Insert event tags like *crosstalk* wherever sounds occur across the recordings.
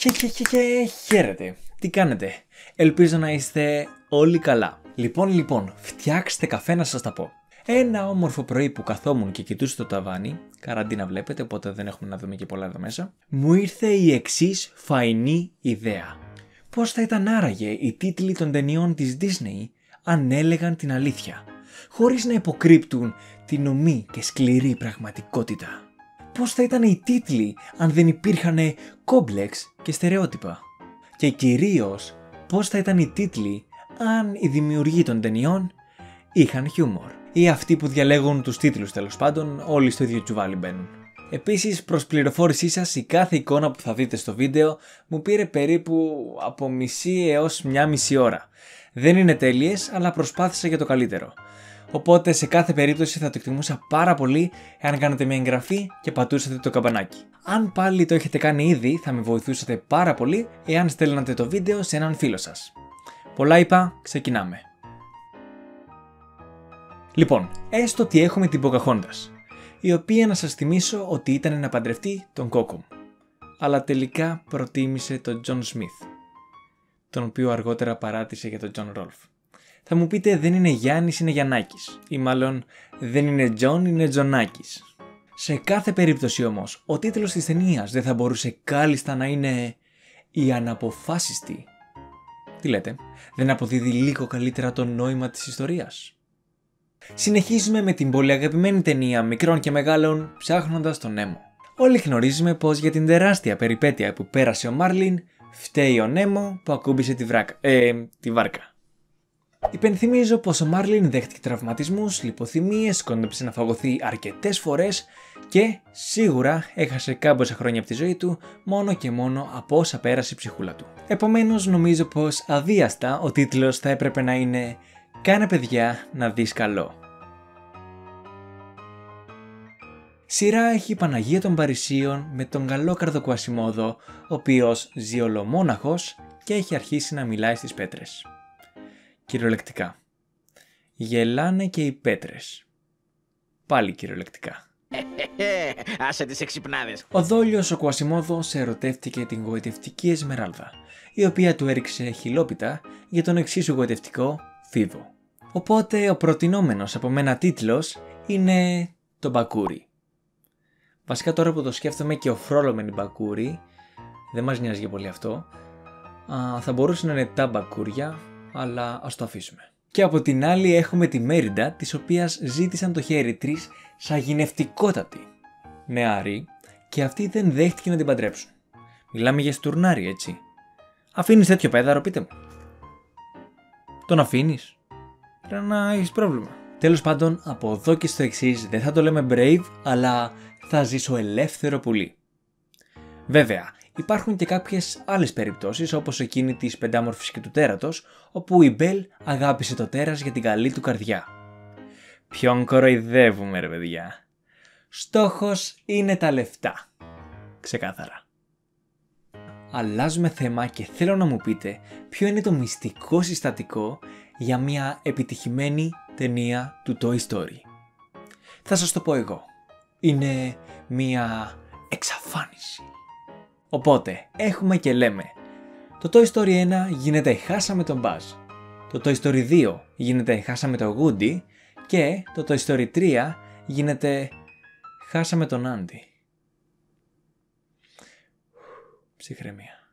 Χε, χε, χε, χε, χαίρετε. Τι κάνετε; Ελπίζω να είστε όλοι καλά. Λοιπόν, λοιπόν, φτιάξτε καφέ να σας τα πω. Ένα όμορφο πρωί που καθόμουν και κοιτούσα το ταβάνι, καραντίνα βλέπετε, οπότε δεν έχουμε να δούμε και πολλά εδώ μέσα, μου ήρθε η εξής φαϊνή ιδέα. Πώς θα ήταν άραγε οι τίτλοι των ταινιών της Disney αν έλεγαν την αλήθεια, χωρίς να υποκρύπτουν την ομή και σκληρή πραγματικότητα; Πώς θα ήταν οι τίτλοι αν δεν υπήρχαν κόμπλεξ και στερεότυπα. Και κυρίως πώς θα ήταν οι τίτλοι αν οι δημιουργοί των ταινιών είχαν χιούμορ. Ή αυτοί που διαλέγουν τους τίτλους τέλος πάντων, όλοι στο ίδιο τσουβάλι μπαίνουν. Επίσης, προς πληροφόρησή σας, η κάθε εικόνα που θα δείτε στο βίντεο μου πήρε περίπου από μισή έως μια μισή ώρα. Δεν είναι τέλειες, αλλά προσπάθησα για το καλύτερο. Οπότε σε κάθε περίπτωση θα το εκτιμούσα πάρα πολύ εάν κάνετε μια εγγραφή και πατούσατε το καμπανάκι. Αν πάλι το έχετε κάνει ήδη θα με βοηθούσατε πάρα πολύ εάν στέλνατε το βίντεο σε έναν φίλο σας. Πολλά είπα, ξεκινάμε. Λοιπόν, έστω ότι έχουμε την Pocahontas, η οποία να σας θυμίσω ότι ήταν να παντρευτεί τον Κόκομ, αλλά τελικά προτίμησε τον Τζον Σμιθ, τον οποίο αργότερα παράτησε για τον Τζον Ρόλφ. Θα μου πείτε δεν είναι Γιάννης, είναι Γιαννάκης. Ή μάλλον δεν είναι Τζον, είναι Τζονάκης. Σε κάθε περίπτωση όμως, ο τίτλος της ταινίας δεν θα μπορούσε κάλλιστα να είναι «Η αναποφάσιστη». Τι λέτε, δεν αποδίδει λίγο καλύτερα το νόημα της ιστορίας. Συνεχίζουμε με την πολύ αγαπημένη ταινία μικρών και μεγάλων ψάχνοντας τον Νέμο. Όλοι γνωρίζουμε πως για την τεράστια περιπέτεια που πέρασε ο Μάρλιν φταίει ο Νέμο που ακούμπησε τη, βράκα, ε, τη βάρκα. Υπενθυμίζω πως ο Μάρλιν δέχτηκε τραυματισμούς, λιποθυμίες, κόντεψε να φαγωθεί αρκετές φορές και σίγουρα έχασε κάμποσα χρόνια από τη ζωή του μόνο και μόνο από όσα πέρασε η ψυχούλα του. Επομένως, νομίζω πως αβίαστα ο τίτλος θα έπρεπε να είναι Κάνε παιδιά να δεις καλό. Σειρά έχει η Παναγία των Παρισίων με τον καλό Καρδοκουασιμόδο, ο οποίος ζει ολομόναχος και έχει αρχίσει να μιλάει στις πέτρες. Κυριολεκτικά. Γελάνε και οι πέτρες. Πάλι κυριολεκτικά. *laughs* Άσε τις εξυπνάδες. Ο δόλιος ο Κουασιμόδος ερωτεύτηκε την γοητευτική Εσμεράλδα, η οποία του έριξε χιλόπιτα για τον εξίσου γοητευτικό Φίβο. Οπότε ο προτινόμενος από μένα τίτλος είναι το Μπακούρι. Βασικά τώρα που το σκέφτομαι και ο Φρόλομεν Μπακούρι, δεν μας νοιάζει πολύ αυτό, α, θα μπορούσε να είναι τα Μπακούρια αλλά ας το αφήσουμε. Και από την άλλη έχουμε τη Μέριντα, της οποίας ζήτησαν το χέρι της σαγηνευτικότατη νεαρή και αυτή δεν δέχτηκε να την παντρέψουν. Μιλάμε για στουρνάρι, έτσι. Αφήνεις τέτοιο πέδαρο, πείτε μου. Τον αφήνεις; Πρέπει να έχεις πρόβλημα. Τέλος πάντων, από εδώ και στο εξής δεν θα το λέμε brave, αλλά θα ζήσω ελεύθερο πουλί. Βέβαια, Υπάρχουν και κάποιες άλλες περιπτώσεις όπως εκείνη της πεντάμορφης και του τέρατος όπου η Μπέλ αγάπησε το τέρας για την καλή του καρδιά. Ποιον κοροϊδεύουμε ρε παιδιά. Στόχος είναι τα λεφτά. Ξεκάθαρα. Αλλάζουμε θέμα και θέλω να μου πείτε ποιο είναι το μυστικό συστατικό για μια επιτυχημένη ταινία του Toy Story. Θα σας το πω εγώ. Είναι μια εξαφάνιση. Οπότε, έχουμε και λέμε. Το Toy Story 1 γίνεται χάσαμε τον Buzz. Το Toy Story 2 γίνεται χάσαμε τον Woody και το Toy Story 3 γίνεται χάσαμε τον Andy. Ψυχραιμία.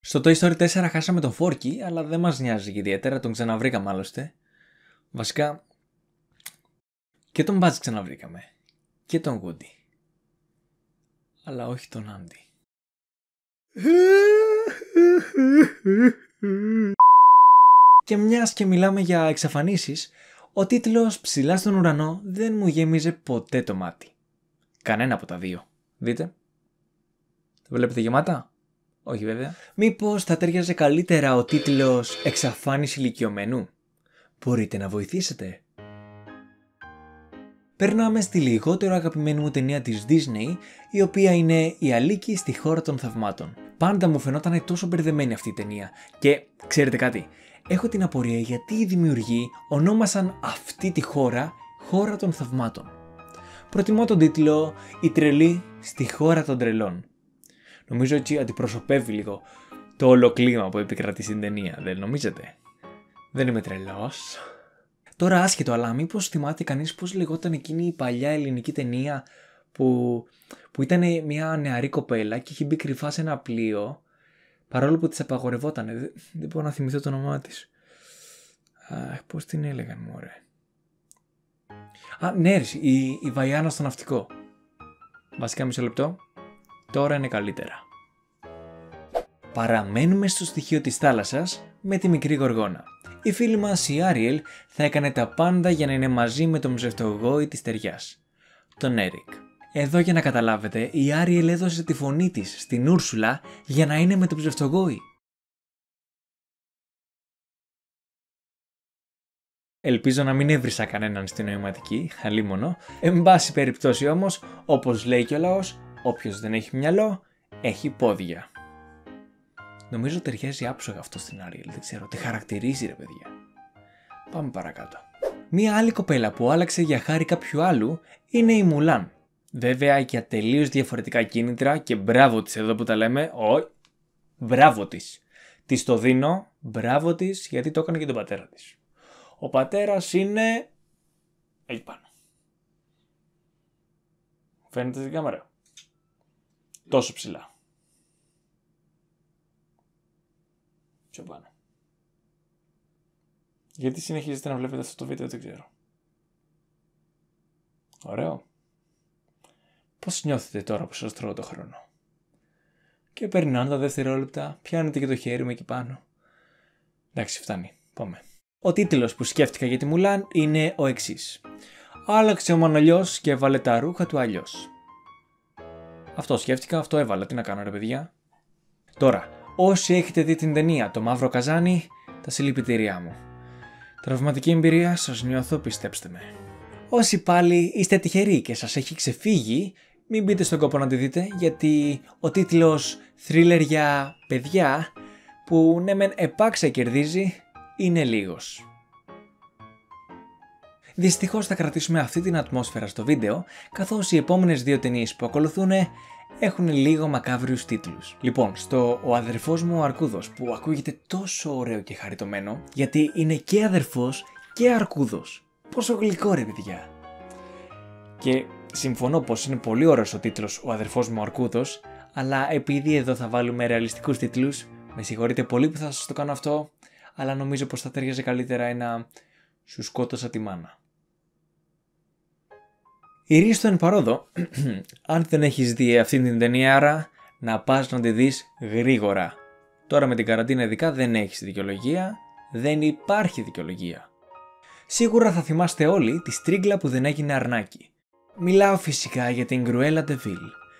Στο Toy Story 4 χάσαμε τον Forky, αλλά δεν μας νοιάζει ιδιαίτερα, τον ξαναβρήκαμε άλλωστε. Βασικά, και τον Buzz ξαναβρήκαμε. Και τον Woody. Αλλά όχι τον Andy. Και μιας και μιλάμε για εξαφανίσεις, ο τίτλος «Ψηλά στον ουρανό» δεν μου γέμιζε ποτέ το μάτι. Κανένα από τα δύο. Δείτε. Το βλέπετε γεμάτα; Όχι βέβαια. Μήπως θα ταιριάζει καλύτερα ο τίτλος «Εξαφάνιση ηλικιωμένου». Μπορείτε να βοηθήσετε. Περνάμε στη λιγότερο αγαπημένη μου ταινία της Disney, η οποία είναι «Η Αλίκη στη χώρα των θαυμάτων». Πάντα μου φαινόταν τόσο μπερδεμένη αυτή η ταινία και ξέρετε κάτι, έχω την απορία γιατί οι δημιουργοί ονόμασαν αυτή τη χώρα «Χώρα των θαυμάτων». Προτιμώ τον τίτλο «Η τρελή στη χώρα των τρελών». Νομίζω έτσι αντιπροσωπεύει λίγο το όλο κλίμα που επικρατεί στην ταινία, δεν νομίζετε; Δεν είμαι τρελός. Τώρα άσχετο, αλλά μήπως θυμάται κανείς πώς λεγόταν εκείνη η παλιά ελληνική ταινία που, που ήταν μια νεαρή κοπέλα και είχε μπει κρυφά σε ένα πλοίο παρόλο που της απαγορευόταν. Δεν, δεν μπορώ να θυμηθώ το όνομά της. Αχ, πώς την έλεγαν, μωρέ. Α, ναι, η, η Βαϊάννα στο ναυτικό. Βασικά μισό λεπτό. Τώρα είναι καλύτερα. Παραμένουμε στο στοιχείο της θάλασσας με τη μικρή γοργόνα. Η φίλη μας η Άριελ θα έκανε τα πάντα για να είναι μαζί με τον ψευτογόη της ταιριάς, τον Έρικ. Εδώ για να καταλάβετε, η Άριελ έδωσε τη φωνή της στην Ούρσουλα για να είναι με τον ψευτογόη. Ελπίζω να μην έβρισα κανέναν στην νοηματική, αλίμονο. Εν πάση περιπτώσει όμως, όπως λέει και ο λαός, όποιος δεν έχει μυαλό, έχει πόδια. Νομίζω ταιριάζει άψογα αυτό στην Άριελ, δεν ξέρω, τι χαρακτηρίζει ρε παιδιά. Πάμε παρακάτω. Μία άλλη κοπέλα που άλλαξε για χάρη κάποιου άλλου είναι η Μουλάν. Βέβαια για τελείως διαφορετικά κίνητρα και μπράβο της εδώ που τα λέμε. Όχι, μπράβο της. Της το δίνω, μπράβο της γιατί το έκανε και τον πατέρα της. Ο πατέρας είναι. Εκεί πάνω. Φαίνεται στην κάμερα. Τόσο ψηλά. Πιο πάνω. Γιατί συνεχίζετε να βλέπετε αυτό το βίντεο δεν ξέρω. Ωραίο. Πώς νιώθετε τώρα που σας τρώω το χρόνο; Και περνάνε τα δευτερόλεπτα, πιάνετε και το χέρι μου εκεί πάνω. Εντάξει, φτάνει. Πάμε. Ο τίτλος που σκέφτηκα για τη Μουλάν είναι ο εξής. Άλλαξε ο Μανολιός και έβαλε τα ρούχα του αλλιώς. Αυτό σκέφτηκα, αυτό έβαλα. Τι να κάνω ρε παιδιά; Τώρα, όσοι έχετε δει την ταινία Το Μαύρο Καζάνι, τα συλληπιτήριά μου. Τραυματική εμπειρία σας νιώθω, πιστέψτε με. Όσοι πάλι είστε τυχεροί και σας έχει ξεφύγει, μην μπείτε στον κόπο να τη δείτε, γιατί ο τίτλος «Thriller για παιδιά» που ναι μεν επάξια κερδίζει, είναι λίγος. Δυστυχώς θα κρατήσουμε αυτή την ατμόσφαιρα στο βίντεο, καθώς οι επόμενες δύο ταινίες που ακολουθούν έχουν λίγο μακάβριους τίτλους. Λοιπόν, στο «Ο αδερφός μου ο Αρκούδος» που ακούγεται τόσο ωραίο και χαριτωμένο, γιατί είναι και αδερφός και αρκούδος. Πόσο γλυκό ρε παιδιά. Και συμφωνώ πως είναι πολύ ωραίος ο τίτλος «Ο αδερφός μου ο Αρκούδος», αλλά επειδή εδώ θα βάλουμε ρεαλιστικούς τίτλους, με συγχωρείτε πολύ που θα σας το κάνω αυτό, αλλά νομίζω πως θα ταιριάζει καλύτερα ένα «Σου σκότωσα τη μάνα». Η Ρίστο εν παρόδο, *clears throat* αν δεν έχεις δει αυτή την ταινία άρα, να πας να τη δεις γρήγορα. Τώρα με την καραντίνα ειδικά δεν έχεις δικαιολογία, δεν υπάρχει δικαιολογία. Σίγουρα θα θυμάστε όλοι τη στρίγκλα που δεν έγινε αρνάκι. Μιλάω φυσικά για την Γκρουέλα Ντεβίλ,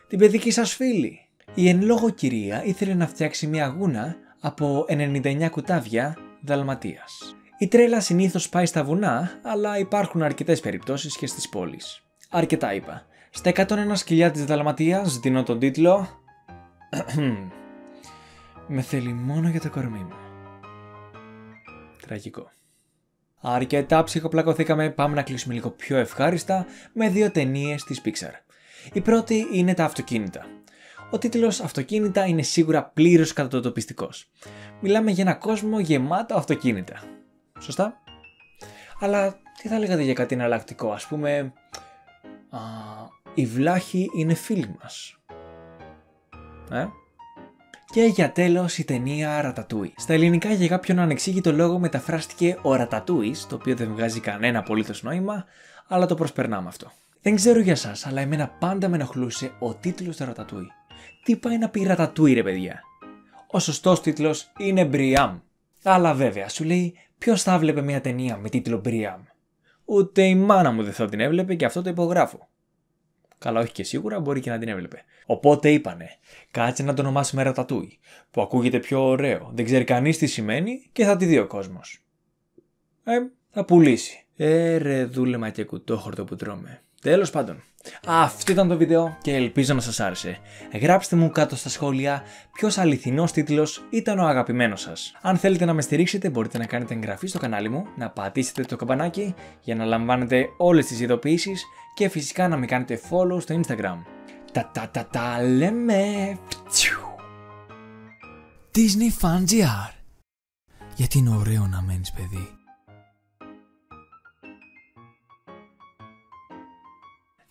την παιδική σας φίλη. Η εν λόγω κυρία ήθελε να φτιάξει μια γούνα από 99 κουτάβια δαλματίας. Η τρέλα συνήθως πάει στα βουνά, αλλά υπάρχουν αρκετές περιπτώσεις και στις πόλεις. Αρκετά είπα. Στα 101 σκυλιά της Δαλματίας δίνω τον τίτλο *clears throat* «Με θέλει μόνο για το κορμί μου». Τραγικό. Αρκετά ψυχοπλακωθήκαμε, πάμε να κλείσουμε λίγο πιο ευχάριστα με δύο ταινίες της Pixar. Η πρώτη είναι τα αυτοκίνητα. Ο τίτλος «Αυτοκίνητα» είναι σίγουρα πλήρως κατατοπιστικός. Μιλάμε για ένα κόσμο γεμάτο αυτοκίνητα. Σωστά; Αλλά τι θα λέγατε για κάτι εναλλακτικό, ας πούμε... Α, η βλάχη είναι φίλη μας. Ε; Και για τέλος η ταινία Ρατατούι. Στα ελληνικά για κάποιον ανεξήγητο λόγο μεταφράστηκε ο Ρατατούι, το οποίο δεν βγάζει κανένα απολύτως νόημα, αλλά το προσπερνάμε αυτό. Δεν ξέρω για εσά, αλλά εμένα πάντα με ενοχλούσε ο τίτλος του Ρατατούι. Τι πάει να πει Ρατατούι, ρε παιδιά; Ο σωστός τίτλος είναι Μπριάμ. Αλλά βέβαια, σου λέει ποιος θα έβλεπε μια ταινία με τίτλο Μπριάμ; Ούτε η μάνα μου δεν θα την έβλεπε και αυτό το υπογράφω. Καλά, όχι και σίγουρα, μπορεί και να την έβλεπε. Οπότε είπανε, κάτσε να το ονομάσουμε Ρατατούι, που ακούγεται πιο ωραίο, δεν ξέρει κανείς τι σημαίνει και θα τη δει ο κόσμος. Ε, θα πουλήσει. Ε, ρε, δούλεμα και κουτόχορτο που τρώμε. Τέλος πάντων, αυτό ήταν το βίντεο και ελπίζω να σας άρεσε. Γράψτε μου κάτω στα σχόλια ποιος αληθινός τίτλος ήταν ο αγαπημένος σας. Αν θέλετε να με στηρίξετε μπορείτε να κάνετε εγγραφή στο κανάλι μου, να πατήσετε το καμπανάκι για να λαμβάνετε όλες τις ειδοποιήσεις και φυσικά να με κάνετε follow στο Instagram. Τα τα τα τα λέμε. Φτσιου. Disney Fan GR. Γιατί είναι ωραίο να μένεις παιδί.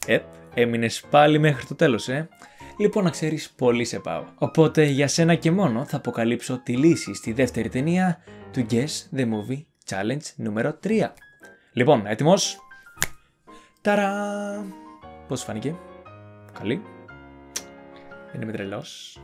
Επ, έμεινες πάλι μέχρι το τέλος, ε. Λοιπόν, να ξέρεις, πολύ σε πάω. Οπότε, για σένα και μόνο θα αποκαλύψω τη λύση στη δεύτερη ταινία του Guess the Movie Challenge νούμερο 3. Λοιπόν, έτοιμος; Ταρά! Πώς φάνηκε; Καλή. Δεν είμαι τρελός.